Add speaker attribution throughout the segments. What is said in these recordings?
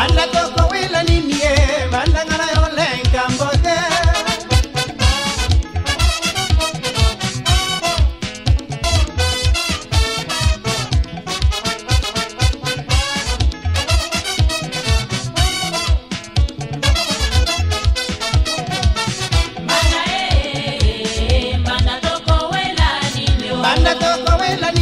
Speaker 1: Banda toco, huela niña, banda naranja en Camboya.
Speaker 2: Banda toco, huela niño,
Speaker 1: banda toco, huela niña.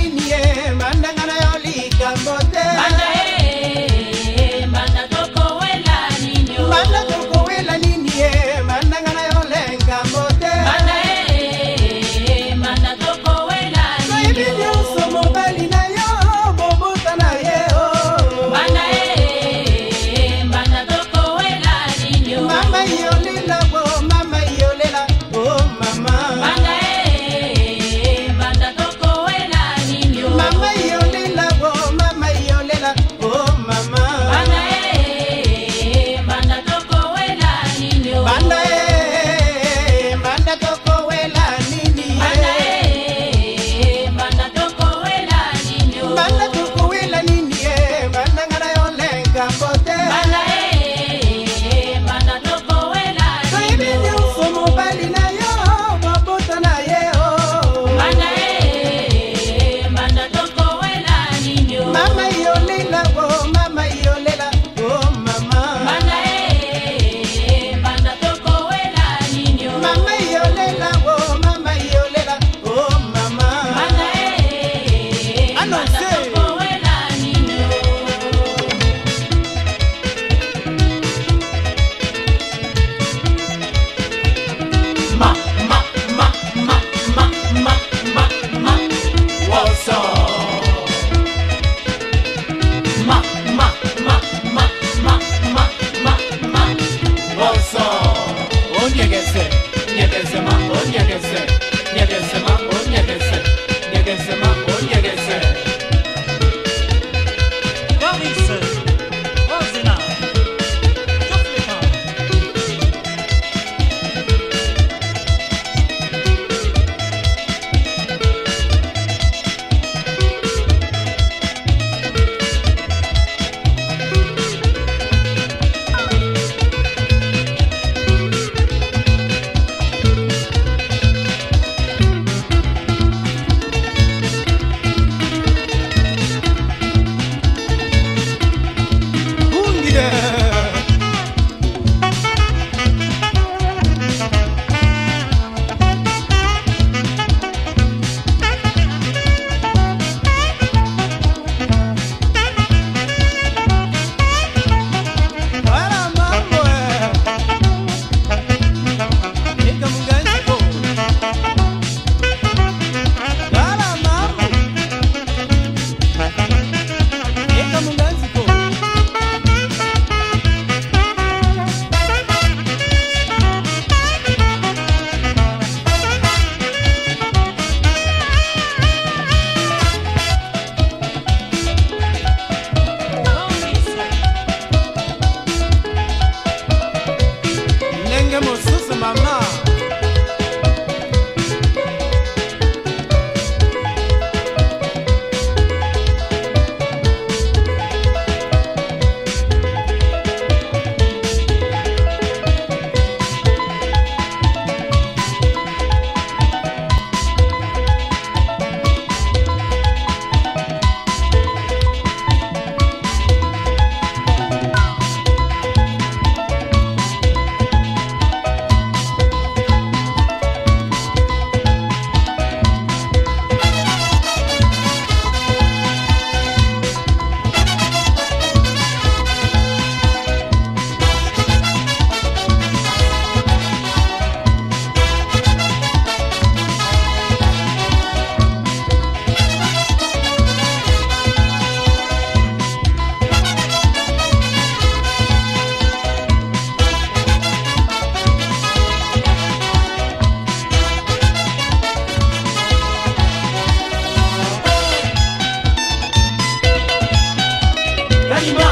Speaker 1: 赶紧吧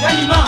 Speaker 1: 赶紧吧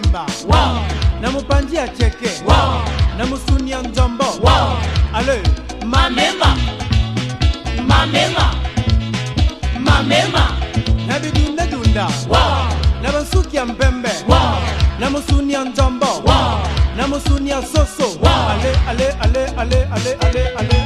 Speaker 1: pemba na mopanzi ya cheke na mosuni ya nzombo ale mamema.
Speaker 2: Mamema. Mamema.
Speaker 1: Na bidundadunda na basuki ya mpembe. Na mosuni ya nzombo na mosuni ya soso. Ale ale ale ale ale ale ale